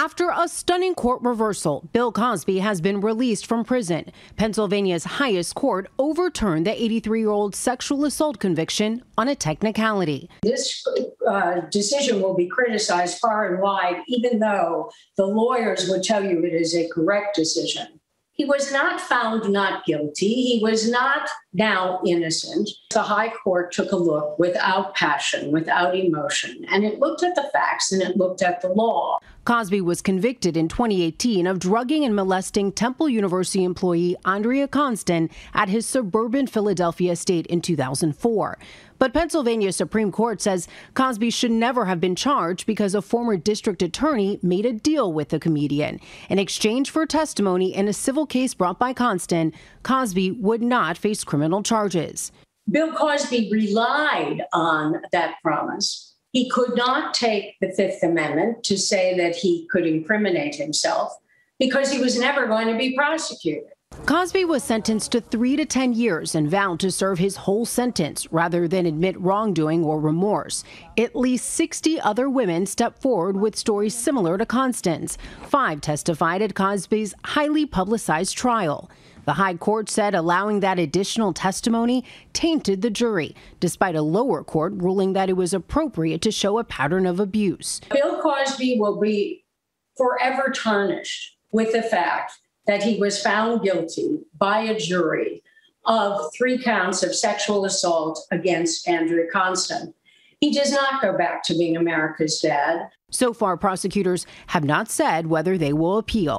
After a stunning court reversal, Bill Cosby has been released from prison. Pennsylvania's highest court overturned the 83 year old sexual assault conviction on a technicality. This uh, decision will be criticized far and wide, even though the lawyers would tell you it is a correct decision. He was not found not guilty. He was not now innocent. The High Court took a look without passion, without emotion, and it looked at the facts and it looked at the law. Cosby was convicted in 2018 of drugging and molesting Temple University employee Andrea Constand at his suburban Philadelphia estate in 2004. But Pennsylvania Supreme Court says Cosby should never have been charged because a former district attorney made a deal with the comedian. In exchange for testimony in a civil case brought by Constand, Cosby would not face criminal charges. Bill Cosby relied on that promise. He could not take the Fifth Amendment to say that he could incriminate himself because he was never going to be prosecuted. Cosby was sentenced to three to 10 years and vowed to serve his whole sentence rather than admit wrongdoing or remorse. At least 60 other women stepped forward with stories similar to Constand's. Five testified at Cosby's highly publicized trial. The High Court said allowing that additional testimony tainted the jury, despite a lower court ruling that it was appropriate to show a pattern of abuse. Bill Cosby will be forever tarnished with the fact that he was found guilty by a jury of three counts of sexual assault against Andrea Constand. He does not go back to being America's dad. So far, prosecutors have not said whether they will appeal.